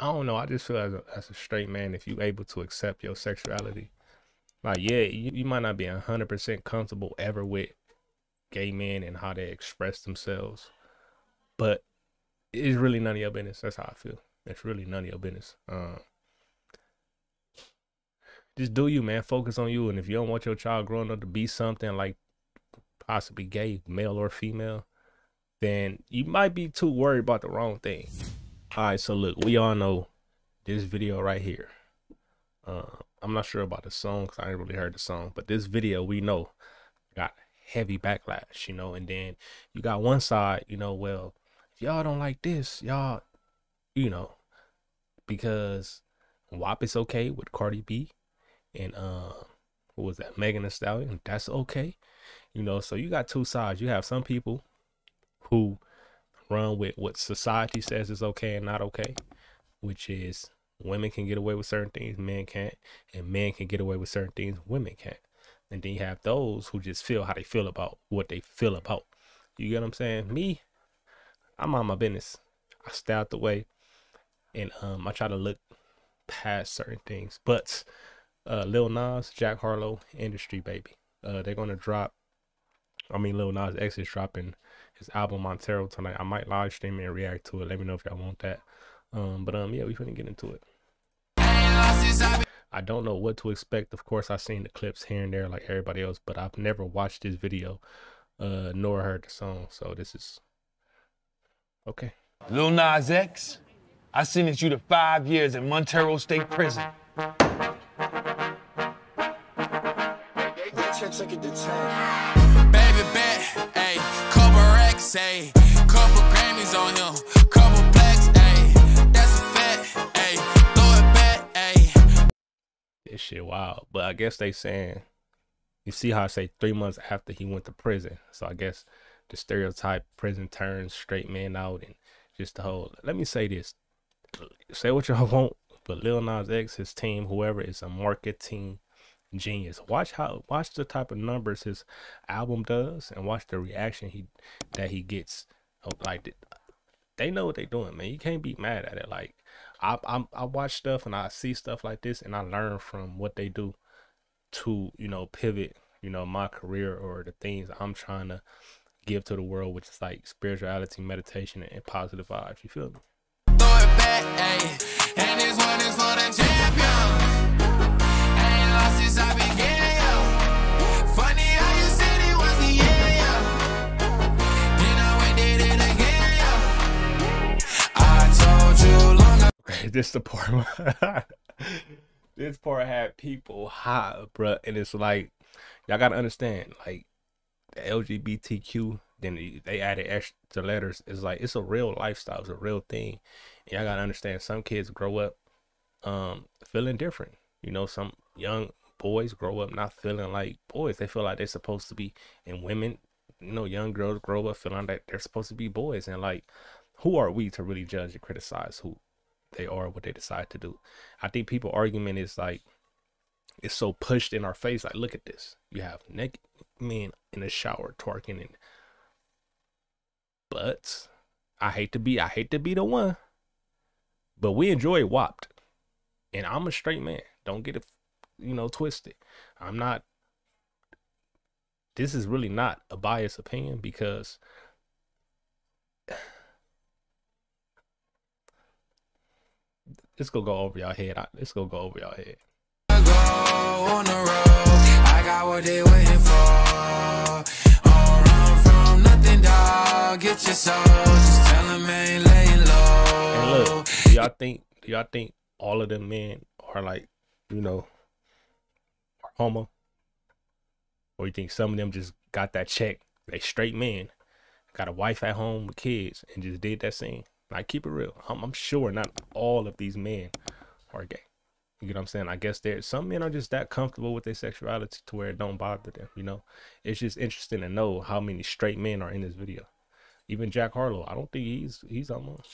I don't know. I just feel as a, as a straight man, if you able to accept your sexuality, like yeah, you, you might not be hundred percent comfortable ever with gay men and how they express themselves, but it's really none of your business. That's how I feel. It's really none of your business. Um, just do you, man. Focus on you. And if you don't want your child growing up to be something like possibly gay, male or female, then you might be too worried about the wrong thing. All right, so look, we all know this video right here. Uh, I'm not sure about the song because I ain't really heard the song, but this video we know got heavy backlash, you know. And then you got one side, you know, well, if y'all don't like this, y'all, you know, because WAP is okay with Cardi B and uh, what was that, Megan Thee Stallion? That's okay, you know. So you got two sides. You have some people who run with what society says is okay and not okay, which is women can get away with certain things, men can't, and men can get away with certain things, women can't. And then you have those who just feel how they feel about what they feel about. You get what I'm saying? Me, I'm on my business. I stay out the way and um I try to look past certain things. But uh Lil Nas, Jack Harlow, Industry Baby. Uh they're gonna drop I mean Lil Nas X is dropping his album Montero tonight. I might live stream and react to it. Let me know if y'all want that. Um, but um, yeah, we finna get into it. I don't know what to expect. Of course, I've seen the clips here and there like everybody else, but I've never watched this video, uh, nor heard the song. So this is okay. Lil Nas X, I sentenced you to five years in Montero State Prison. Baby bet, ayy, ayy, couple Grammys on him, couple blacks, ayy, that's a fact, ayy, throw it back, ayy. This shit wild, but I guess they saying you see how I say three months after he went to prison. So I guess the stereotype prison turns straight man out and just the whole. Let me say this: say what y'all want, but Lil Nas X, his team, whoever, is a marketing genius. Watch how watch the type of numbers his album does, and watch the reaction he that he gets. Like they know what they're doing, man. You can't be mad at it. Like I I I watch stuff and I see stuff like this, and I learn from what they do to you know pivot you know my career or the things I'm trying to give to the world, which is like spirituality, meditation, and positive vibes. You feel me? This the part. this part had people hot, bruh, and it's like y'all gotta understand, like the LGBTQ. Then they- they added extra letters. It's like it's a real lifestyle. It's a real thing. And y'all gotta understand. Some kids grow up um feeling different. You know, some young boys grow up not feeling like boys. They feel like they're supposed to be, and women, you know, young girls grow up feeling that they're supposed to be boys. And like, who are we to really judge and criticize who they are, what they decide to do? I think people argument is like it's so pushed in our face. Like, look at this. You have naked men in the shower twerking and but I hate to be I hate to be the one. But we enjoy WAPed. And I'm a straight man. Don't get it you know twisted. I'm not this is really not a biased opinion because it's gonna go over y'all head. It's gonna go over y'all head. And look, do y'all think do y'all think all of them men are like, you know, homo? Or you think some of them just got that check? They straight men, got a wife at home with kids, and just did that scene. Like keep it real. I'm, I'm sure not all of these men are gay. You get what I'm saying? I guess there some men are just that comfortable with their sexuality to where it don't bother them. You know, it's just interesting to know how many straight men are in this video. Even Jack Harlow, I don't think he's he's almost.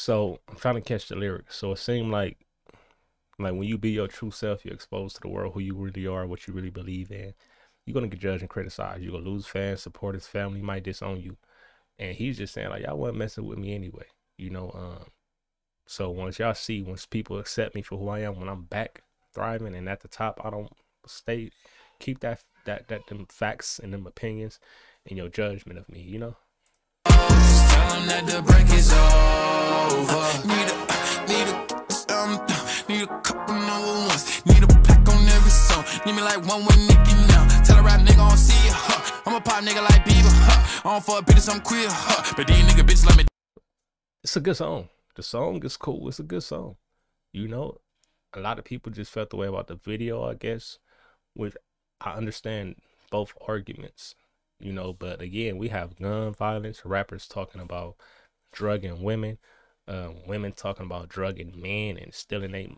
So I'm trying to catch the lyrics. So it seemed like Like when you be your true self, you're exposed to the world, who you really are, what you really believe in. You're gonna get judged and criticized. You're gonna lose fans, supporters, family might disown you. And he's just saying like y'all wasn't messing with me anyway. You know, um, so once y'all see, once people accept me for who I am, when I'm back thriving and at the top, I don't stay keep that that that them facts and them opinions and your judgment of me, you know? Just tell 'em that the break is over. Need a, need a, um, need a couple number ones. Need a pack on every song. Need me like one with Nicki now. Tell a rap nigga I don't see ya, huh. I'm a pop nigga like Bieber, huh. I don't fuck bitches, I'm queer, huh. But these nigga bitches let me It's a good song. The song is cool. It's a good song. You know, a lot of people just felt the way about the video, I guess. which I understand both arguments, you know, but again, we have gun violence, rappers talking about drugging women, um, women talking about drugging men and stealing their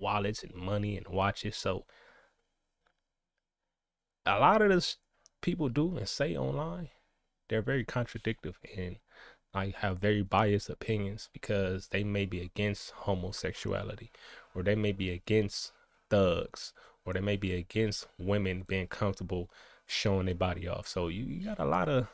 wallets and money and watches. So a lot of this people do and say online, they're very contradictory and like have very biased opinions because they may be against homosexuality or they may be against thugs or they may be against women being comfortable showing their body off. So you, you got a lot of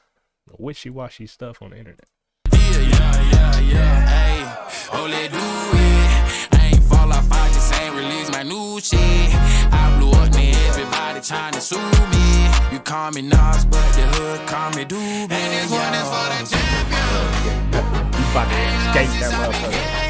wishy-washy stuff on the internet. Yeah, yeah, yeah, yeah. Hey, oh, let do it. I ain't fall off, I just ain't release my new shit. I blew up, man, everybody trying to sue me. You call me Nas, but the hood call me Doobie. And this one is for the champion. You about to escape that motherfucker.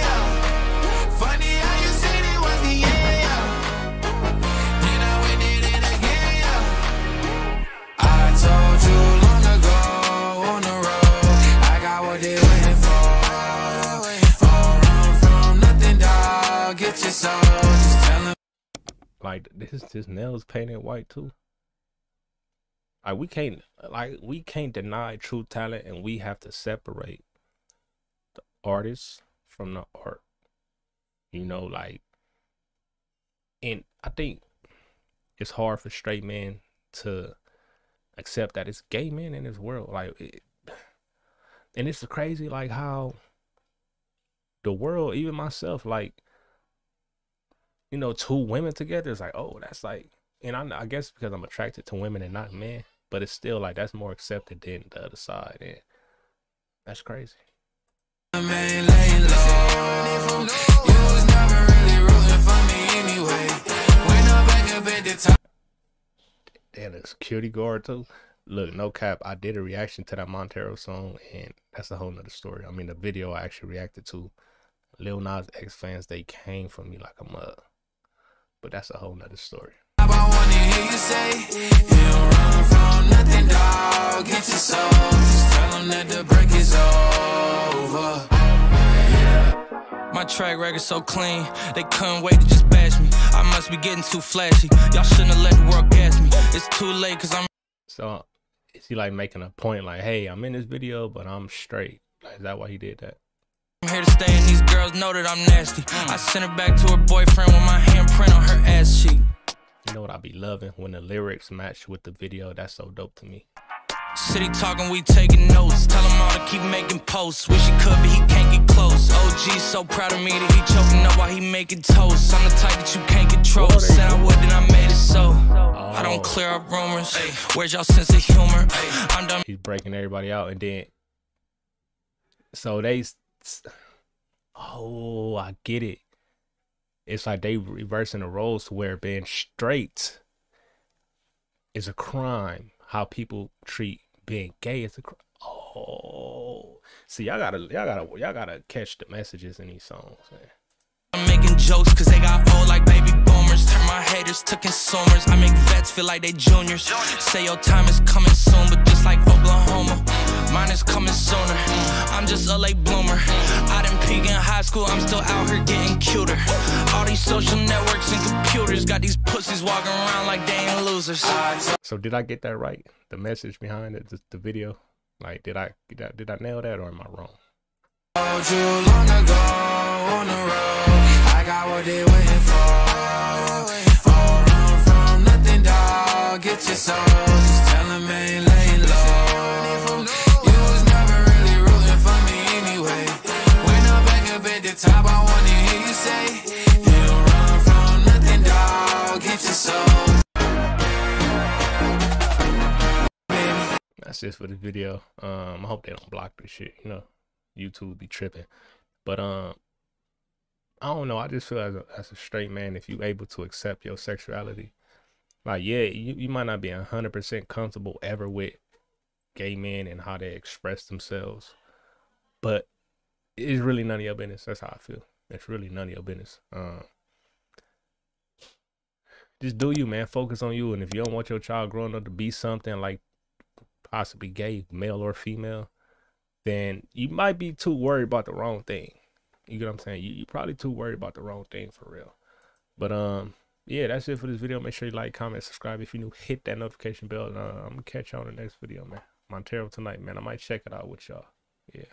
Like this, his nails painted white too. Like we can't, like we can't deny true talent, and we have to separate the artist from the art. You know, like, and I think it's hard for straight men to accept that it's gay men in this world. Like, it, and it's crazy, like how the world, even myself, like you know, two women together, it's like, oh, that's like, and I, I guess because I'm attracted to women and not men, but it's still like that's more accepted than the other side, and that's crazy. At the security guard too. Look, no cap, I did a reaction to that Montero song, and that's a whole nother story. I mean, the video I actually reacted to, Lil Nas X fans, they came for me like a mug, but that's a whole nother story. I wanna hear you say, you don't run from nothing, dog. Get your soul. Just tell 'em that the break is over. My track record so clean, they couldn't wait to just bash me. I must be getting too flashy. Y'all shouldn't have let the world gas me. It's too late, cause I'm So, is he like making a point, like, hey, I'm in this video, but I'm straight? Like, is that why he did that? here to stay, and these girls know that I'm nasty. I sent her back to her boyfriend with my handprint on her ass cheek. You know what I be loving when the lyrics match with the video. That's so dope to me. City talking, we taking notes. Tell him all to keep making posts. Wish he could, but he can't get close. OG so proud of me that he choking up while he making toast. I'm the type that you can't control. Said I would, then I made it so. Oh. I don't clear up rumors. Hey, Where's y'all sense of humor? I'm done He's breaking everybody out, and then so they. Oh, I get it. It's like they reversing the roles to where being straight is a crime. How people treat being gay is a crime. Oh, see, y'all gotta, y'all gotta, y'all gotta catch the messages in these songs. Man. I'm making jokes cause they got old like baby boomers. Turn my haters to consumers. I make vets feel like they juniors. Say your time is coming soon, but just like Oklahoma, mine is coming sooner. I'm just a late bloomer. I didn't peak in high school, I'm still out here getting cuter. All these social networks and computers got these pussies walking around like they ain't losers. So did I get that right? The message behind it, the, the video. Like, did I, did I did I nail that or am I wrong? Told you long ago on the road, I that's it for the video. Um, I hope they don't block this shit. You know, YouTube be tripping. But um, I don't know. I just feel as a, as a straight man, if you're able to accept your sexuality, like yeah, you, you might not be hundred percent comfortable ever with gay men and how they express themselves, but it's really none of your business. That's how I feel. It's really none of your business. Um, just do you, man. Focus on you. And if you don't want your child growing up to be something like possibly gay, male or female, then you might be too worried about the wrong thing. You get what I'm saying? You, you're probably too worried about the wrong thing for real. But um, yeah, that's it for this video. Make sure you like, comment, subscribe if you're new. Hit that notification bell. And, uh, I'm gonna catch you on the next video, man. Montero tonight, man. I might check it out with y'all. Yeah.